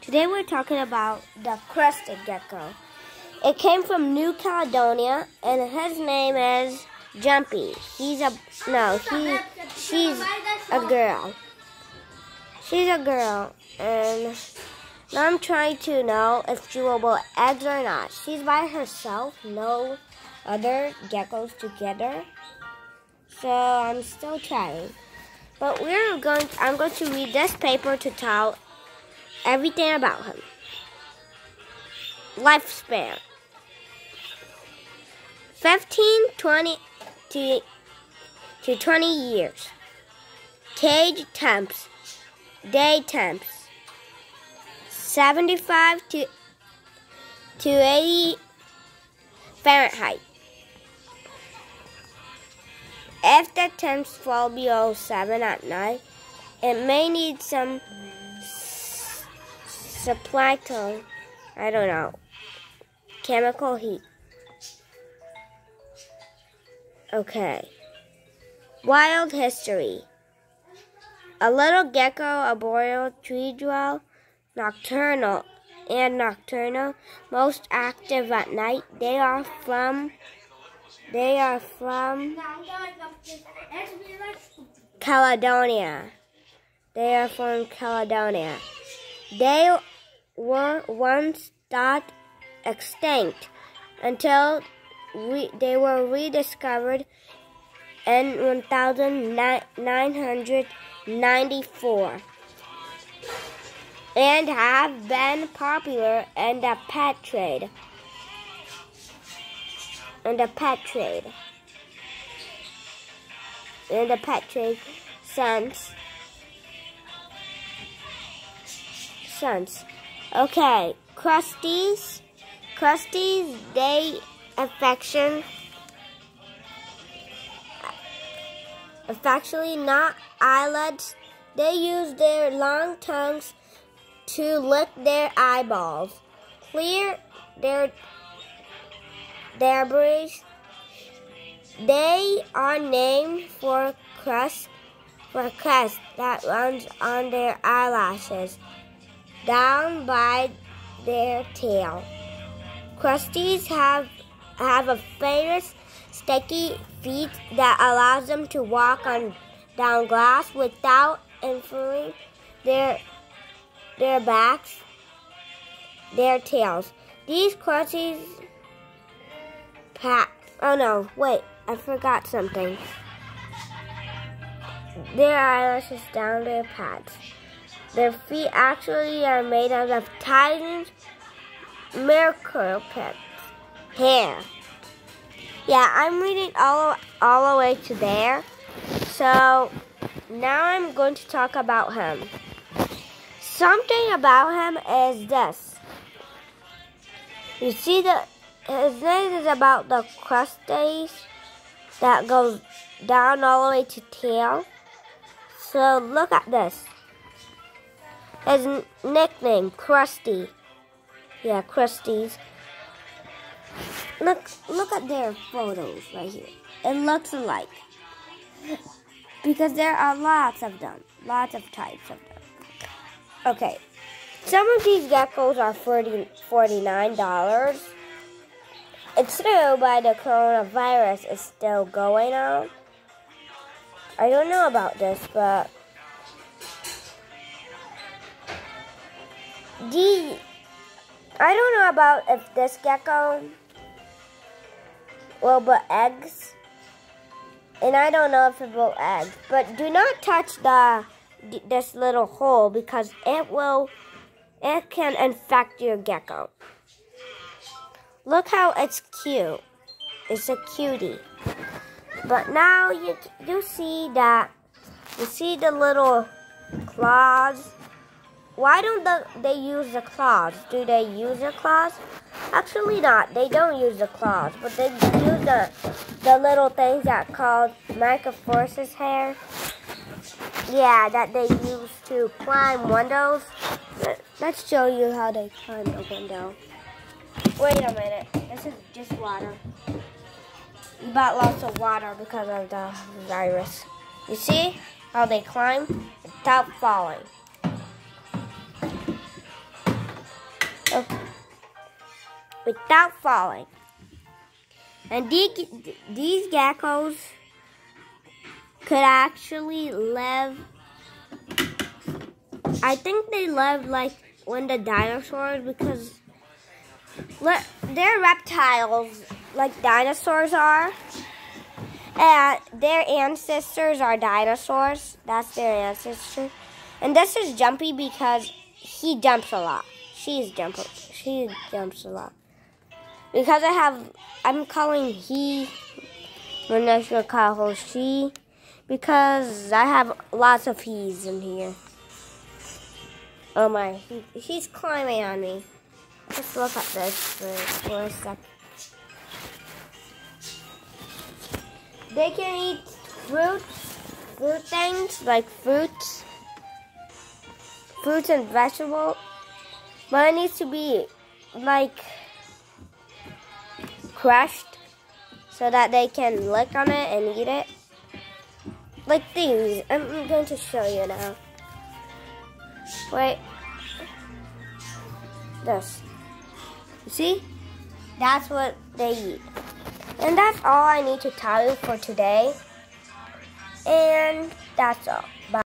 Today we're talking about the crested gecko. It came from New Caledonia and his name is Jumpy. He's a no, he she's a girl. She's a girl and now I'm trying to know if she will build eggs or not. She's by herself, no other geckos together. So I'm still trying. But we're going I'm going to read this paper to tell everything about him. Lifespan 15, 20 to, to 20 years. Cage temps, day temps 75 to, to 80 Fahrenheit. If the temps fall below 7 at night, it may need some supply to, I don't know, chemical heat. Okay. Wild history. A little gecko, arboreal, tree dwell, nocturnal, and nocturnal, most active at night. They are from they are from Caledonia. They are from Caledonia. They were once thought extinct until they were rediscovered in 1994 and have been popular in the pet trade. In the pet trade. In the pet trade since okay crusties. Crusties they affection. Affectionately not eyelids. They use their long tongues to lick their eyeballs. Clear their debris they are named for crust for crust that runs on their eyelashes down by their tail. Crusties have have a famous sticky feet that allows them to walk on down glass without injuring their their backs, their tails. These crusties pat oh no, wait, I forgot something. Their eyelashes down their pads. Their feet actually are made out of tiny mercury hair. Yeah, I'm reading all all the way to there. So now I'm going to talk about him. Something about him is this. You see the his name is about the crusties that goes down all the way to tail. So look at this. His nickname, Krusty. Yeah, Krusty's. Look, look at their photos right here. It looks alike. Because there are lots of them. Lots of types of them. Okay. Some of these geckos are 40, $49. It's true, but the coronavirus is still going on. I don't know about this, but the I don't know about if this gecko will put eggs, and I don't know if it will eggs. But do not touch the this little hole because it will it can infect your gecko. Look how it's cute. It's a cutie. But now you you see that you see the little claws why don't the, they use the claws? Do they use the claws? Actually not. They don't use the claws, but they use the, the little things that called microforces hair. Yeah, that they use to climb windows. Let's show you how they climb a window. Wait a minute. This is just water. You bought lots of water because of the virus. You see how they climb without falling. Without falling. And these, these geckos could actually live, I think they live like when the dinosaurs because they're reptiles like dinosaurs are. And their ancestors are dinosaurs. That's their ancestor. And this is Jumpy because he jumps a lot. She's jump. She jumps a lot. Because I have, I'm calling he. We're call her she because I have lots of he's in here. Oh my, he, he's climbing on me. Let's look at this for, for a second. They can eat fruits, fruit things like fruits, fruits and vegetables, but it needs to be like crushed so that they can lick on it and eat it. Like these. I'm going to show you now. Wait. This. You see? That's what they eat. And that's all I need to tell you for today. And that's all.